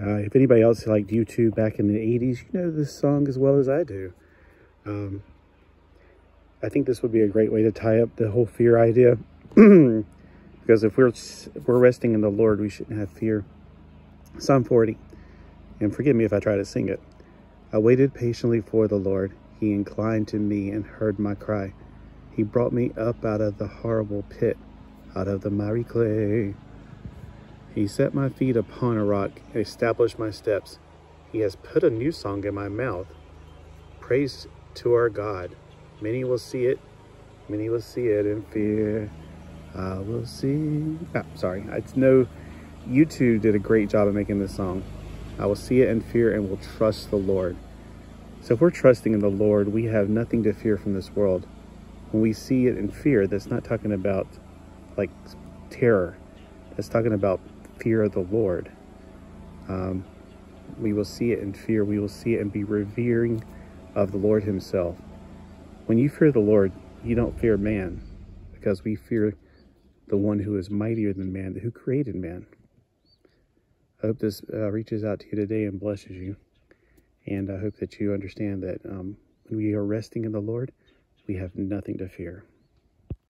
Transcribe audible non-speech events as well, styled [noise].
Uh, if anybody else liked U2 back in the 80s, you know this song as well as I do. Um, I think this would be a great way to tie up the whole fear idea. [clears throat] because if we're, if we're resting in the Lord, we shouldn't have fear. Psalm 40. And forgive me if I try to sing it. I waited patiently for the Lord. He inclined to me and heard my cry. He brought me up out of the horrible pit, out of the miry clay. He set my feet upon a rock and established my steps. He has put a new song in my mouth. Praise to our God. Many will see it. Many will see it in fear. I will see. Ah, sorry. It's no. U2 did a great job of making this song. I will see it in fear and will trust the Lord. So if we're trusting in the Lord, we have nothing to fear from this world. When we see it in fear, that's not talking about like terror. That's talking about fear of the Lord. Um, we will see it in fear. We will see it and be revering of the Lord himself. When you fear the Lord, you don't fear man because we fear the one who is mightier than man, who created man. I hope this uh, reaches out to you today and blesses you. And I hope that you understand that um, when we are resting in the Lord, we have nothing to fear.